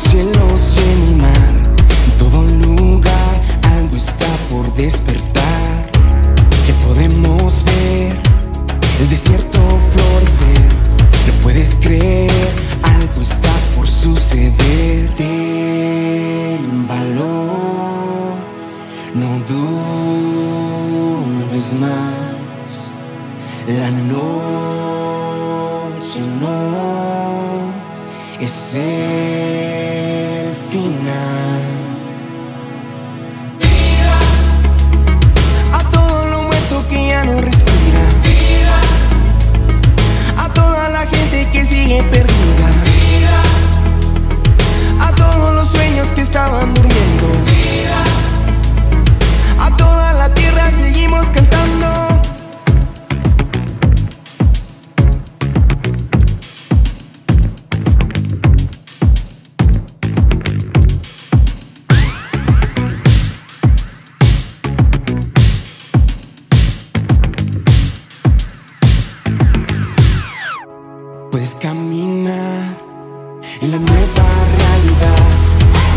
cielos y en el mar, en todo lugar algo está por despertar. Que podemos ver el desierto florecer. No puedes creer, algo está por suceder. Ten valor, no dudes más. La noche no es el Puedes caminar en la nueva realidad.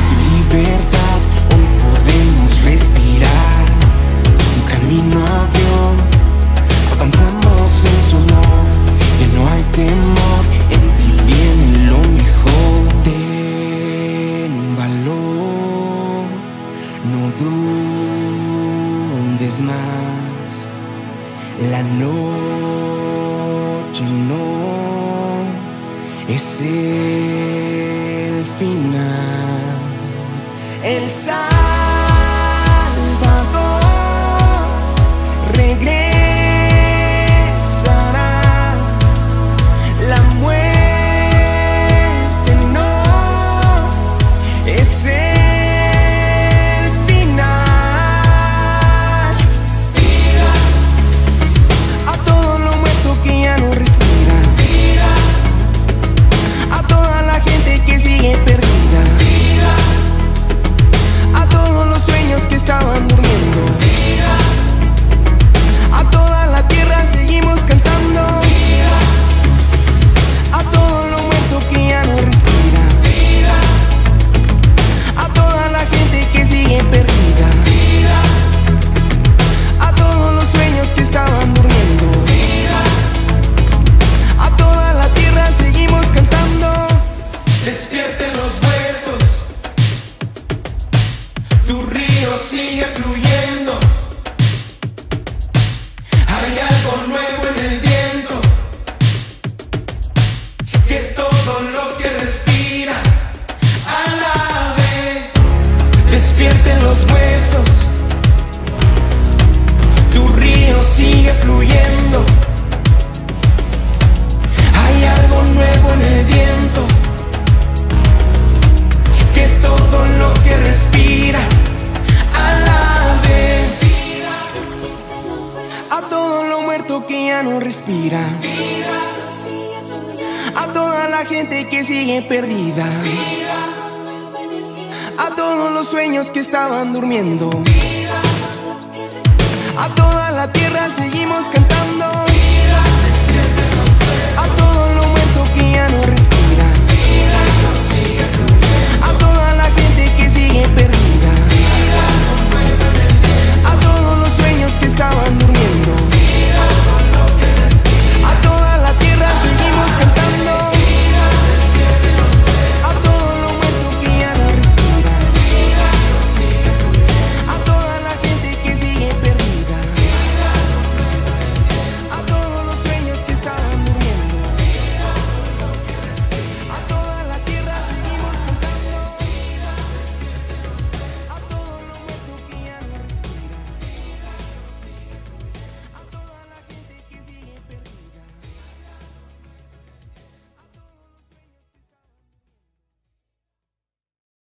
Tu libertad hoy podemos respirar. Un camino abrió, avanzamos en su amor. Ya no hay temor, en ti viene lo mejor. Ten valor, no dudes más. La noche es el final. El Salvador río sigue fluyendo. Hay algo nuevo en el viento, que todo lo que respira alabe. Despierten los huesos. Que ya no respira. A toda la gente que sigue perdida. A todos los sueños que estaban durmiendo. A toda la tierra seguimos cantando.